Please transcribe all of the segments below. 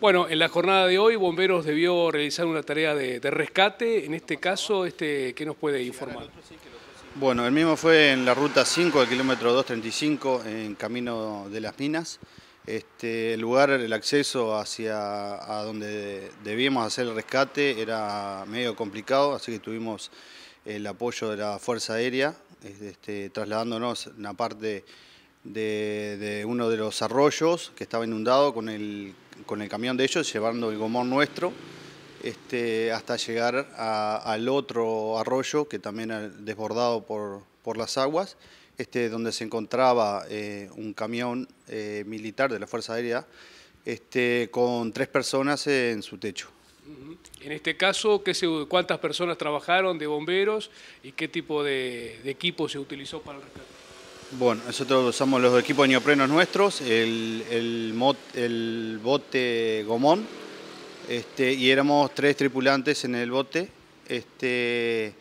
Bueno, en la jornada de hoy, Bomberos debió realizar una tarea de, rescate. En este caso, este, ¿qué nos puede informar? Bueno, el mismo fue en la ruta 5 del kilómetro 235, en camino de las minas. Este, el lugar, el acceso hacia a donde debíamos hacer el rescate era medio complicado, así que tuvimos el apoyo de la Fuerza Aérea, este, trasladándonos en la parte de, uno de los arroyos que estaba inundado con el, con el camión de ellos, llevando el gomón nuestro, este, hasta llegar al otro arroyo que también desbordado por, por las aguas, este, donde se encontraba eh, un camión eh, militar de la Fuerza Aérea este, con tres personas en su techo. En este caso, ¿qué ¿cuántas personas trabajaron de bomberos y qué tipo de, de equipo se utilizó para el rescate? Bueno, nosotros usamos los equipos neoprenos nuestros, el, el, bote Gomón, este, y éramos tres tripulantes en el bote, este,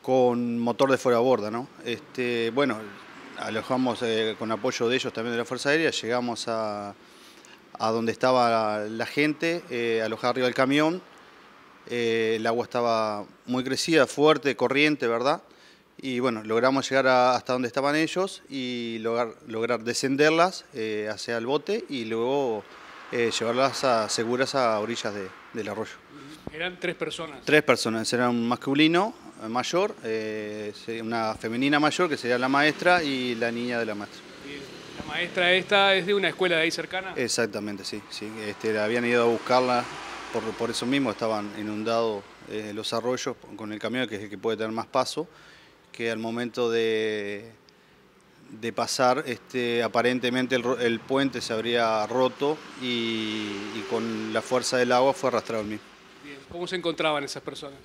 con motor de fuera a borda, ¿no? Este, bueno, alojamos eh, con apoyo de ellos también de la Fuerza Aérea, llegamos a, donde estaba la, gente, eh, arriba del camión, eh, el agua estaba muy crecida, fuerte, corriente, ¿verdad? Y bueno, logramos llegar hasta donde estaban ellos y lograr, lograr descenderlas eh, hacia el bote y luego eh, llevarlas a, seguras a orillas del arroyo. ¿Eran tres personas? Tres personas, era un masculino eh, mayor, una femenina mayor que sería la maestra y la niña de la maestra. ¿La maestra esta es de una escuela de ahí cercana? Exactamente, sí. sí. Este, habían ido a buscarla, por, por eso mismo estaban inundados los arroyos con el camión que es el que puede tener más paso que al momento de, de pasar, este, aparentemente el, puente se habría roto y, con la fuerza del agua fue arrastrado el mismo. ¿Cómo se encontraban esas personas?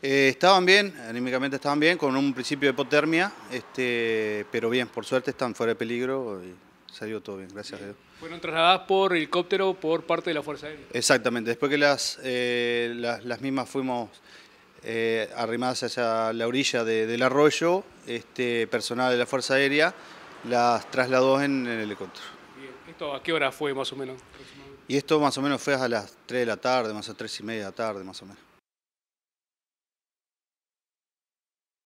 Eh, estaban bien, anímicamente estaban bien, con un principio de hipotermia, este, pero bien, por suerte están fuera de peligro y salió todo bien, gracias a Dios. ¿Fueron trasladadas por helicóptero por parte de la Fuerza Aérea? Exactamente, después que las, eh, las mismas fuimos eh, arrimadas hacia la orilla del arroyo, este, personal de la Fuerza Aérea las trasladó en, el helicóptero. ¿Esto a qué hora fue más o menos? Y esto más o menos fue a las 3 de la tarde, más a 3 y media de la tarde más o menos.